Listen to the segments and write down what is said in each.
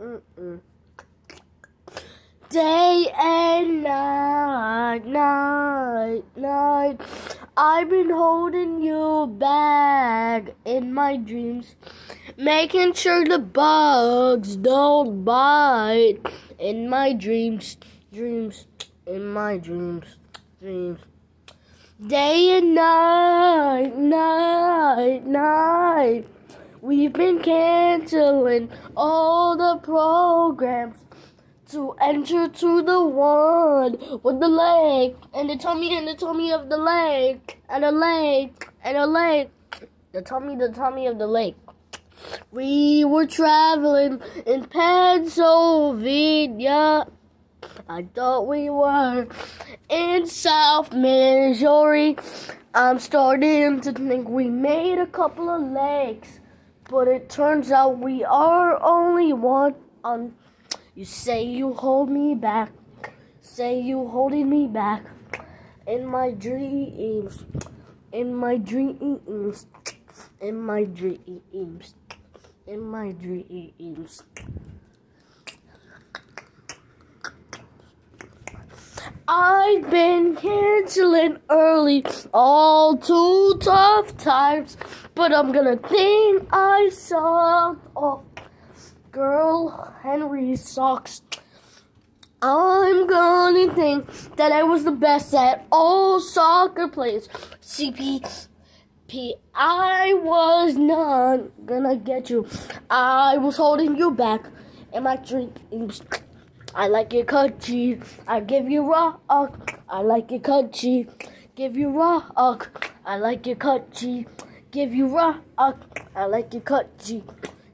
Mm-mm. Day and night, night, night. I've been holding you back in my dreams, making sure the bugs don't bite in my dreams, dreams, in my dreams, dreams. Day and night, night, night. We've been canceling all the programs to enter to the one with the leg and the tummy and the tummy of the leg and a leg and a leg. The tummy, the tummy of the leg. We were traveling in Pennsylvania. I thought we were in South Missouri. I'm starting to think we made a couple of legs. But it turns out we are only one on. You say you hold me back. Say you holding me back. In my dreams. In my dreams. In my dreams. In my dreams. I've been canceling early all too tough times, but I'm gonna think I off girl Henry sucks. I'm gonna think that I was the best at all soccer players. CP. P. I was not gonna get you. I was holding you back in my dreams. I like it crunchy. I give you rock. I like it crunchy. Give you rock. I like it crunchy. Give you rock. I like it crunchy.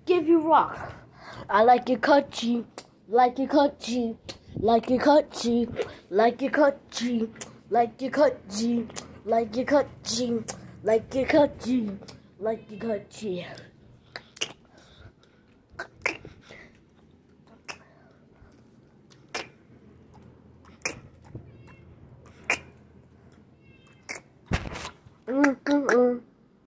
Give you rock. I like your country, like your country, like your country, like your country, like your country, like your country, like your country, like your country. Mm-mm-mm.